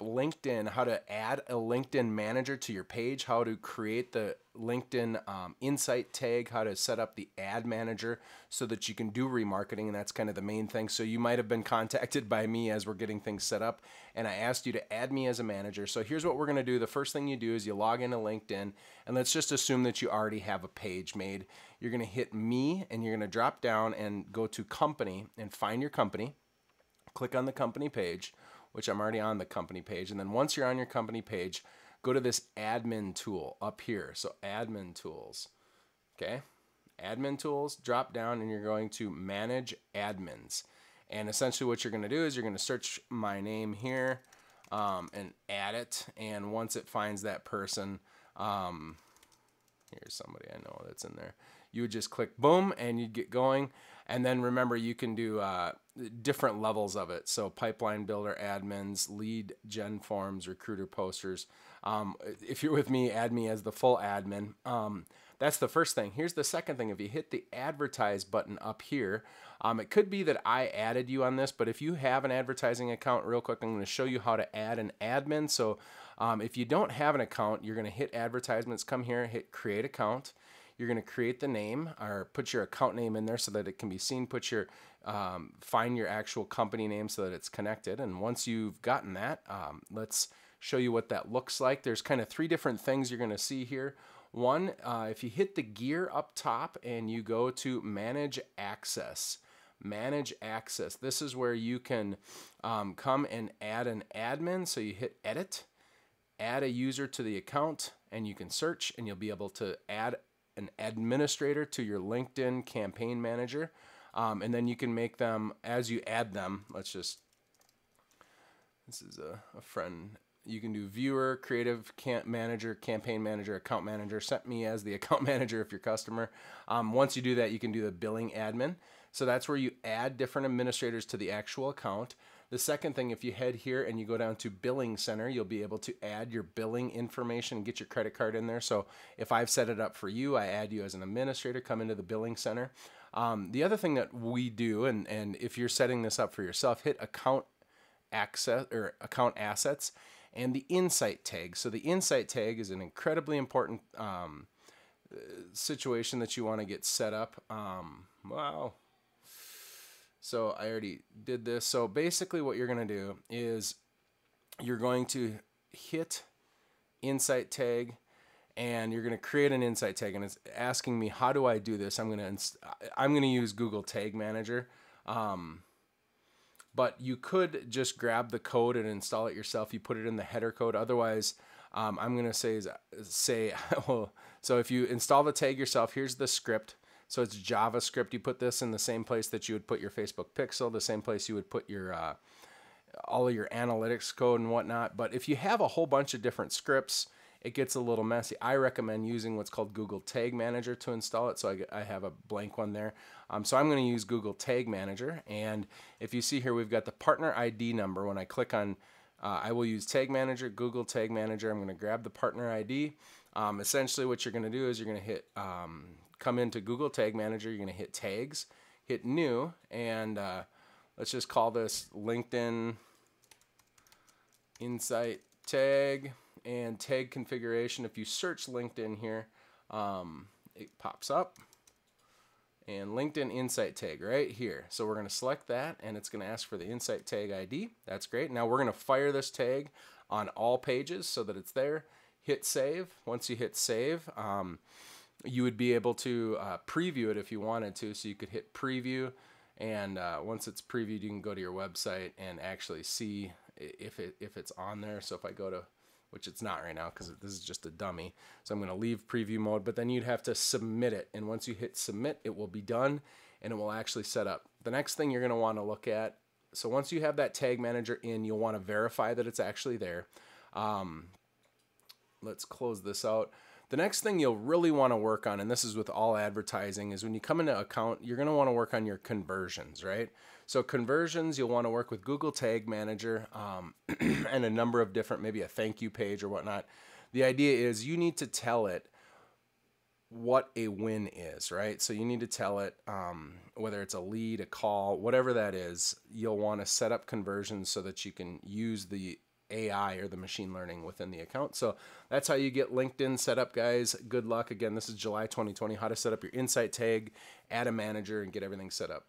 LinkedIn, how to add a LinkedIn manager to your page, how to create the LinkedIn um, insight tag, how to set up the ad manager so that you can do remarketing. And that's kind of the main thing. So you might have been contacted by me as we're getting things set up. And I asked you to add me as a manager. So here's what we're going to do. The first thing you do is you log into LinkedIn. And let's just assume that you already have a page made. You're going to hit me and you're going to drop down and go to company and find your company. Click on the company page which I'm already on the company page. And then once you're on your company page, go to this admin tool up here. So admin tools, okay? Admin tools, drop down and you're going to manage admins. And essentially what you're gonna do is you're gonna search my name here um, and add it. And once it finds that person, um, here's somebody I know that's in there. You would just click boom and you'd get going. And then remember, you can do uh, different levels of it. So pipeline builder, admins, lead gen forms, recruiter posters. Um, if you're with me, add me as the full admin. Um, that's the first thing. Here's the second thing. If you hit the advertise button up here, um, it could be that I added you on this, but if you have an advertising account, real quick, I'm going to show you how to add an admin. So um, if you don't have an account, you're going to hit advertisements, come here, hit create account. You're going to create the name or put your account name in there so that it can be seen. Put your um, find your actual company name so that it's connected. And once you've gotten that, um, let's show you what that looks like. There's kind of three different things you're going to see here. One, uh, if you hit the gear up top and you go to manage access, manage access. This is where you can um, come and add an admin. So you hit edit, add a user to the account, and you can search and you'll be able to add an administrator to your LinkedIn campaign manager. Um, and then you can make them as you add them. Let's just, this is a, a friend. You can do viewer, creative camp manager, campaign manager, account manager. Set me as the account manager if you're customer. Um, once you do that, you can do the billing admin. So that's where you add different administrators to the actual account. The second thing, if you head here and you go down to Billing Center, you'll be able to add your billing information and get your credit card in there. So if I've set it up for you, I add you as an administrator, come into the Billing Center. Um, the other thing that we do, and, and if you're setting this up for yourself, hit account access or account assets and the insight tag. So the insight tag is an incredibly important um, situation that you want to get set up. Um, wow, so I already did this. So basically what you're going to do is you're going to hit insight tag and you're going to create an insight tag and it's asking me how do I do this? I'm going to I'm going to use Google Tag Manager. Um, but you could just grab the code and install it yourself. You put it in the header code. Otherwise um, I'm going to say say well so if you install the tag yourself here's the script so it's JavaScript. You put this in the same place that you would put your Facebook pixel, the same place you would put your uh, all of your analytics code and whatnot. But if you have a whole bunch of different scripts, it gets a little messy. I recommend using what's called Google Tag Manager to install it. So I, I have a blank one there. Um, so I'm going to use Google Tag Manager. And if you see here, we've got the partner ID number. When I click on, uh, I will use Tag Manager, Google Tag Manager. I'm going to grab the partner ID. Um, essentially, what you're going to do is you're going to hit um, come into Google Tag Manager, you're going to hit tags, hit new, and uh, let's just call this LinkedIn Insight Tag and tag configuration. If you search LinkedIn here, um, it pops up and LinkedIn Insight Tag right here. So we're going to select that and it's going to ask for the Insight Tag ID. That's great. Now we're going to fire this tag on all pages so that it's there. Hit save. Once you hit save, um, you would be able to uh, preview it if you wanted to. So you could hit preview, and uh, once it's previewed, you can go to your website and actually see if it if it's on there. So if I go to which it's not right now because this is just a dummy. So I'm going to leave preview mode, but then you'd have to submit it. And once you hit submit, it will be done and it will actually set up. The next thing you're going to want to look at, so once you have that tag manager in, you'll want to verify that it's actually there. Um, let's close this out. The next thing you'll really want to work on, and this is with all advertising, is when you come into account, you're going to want to work on your conversions, right? So conversions, you'll want to work with Google Tag Manager um, and a number of different, maybe a thank you page or whatnot. The idea is you need to tell it what a win is, right? So you need to tell it um, whether it's a lead, a call, whatever that is. You'll want to set up conversions so that you can use the AI or the machine learning within the account. So that's how you get LinkedIn set up, guys. Good luck. Again, this is July 2020. How to set up your insight tag, add a manager, and get everything set up.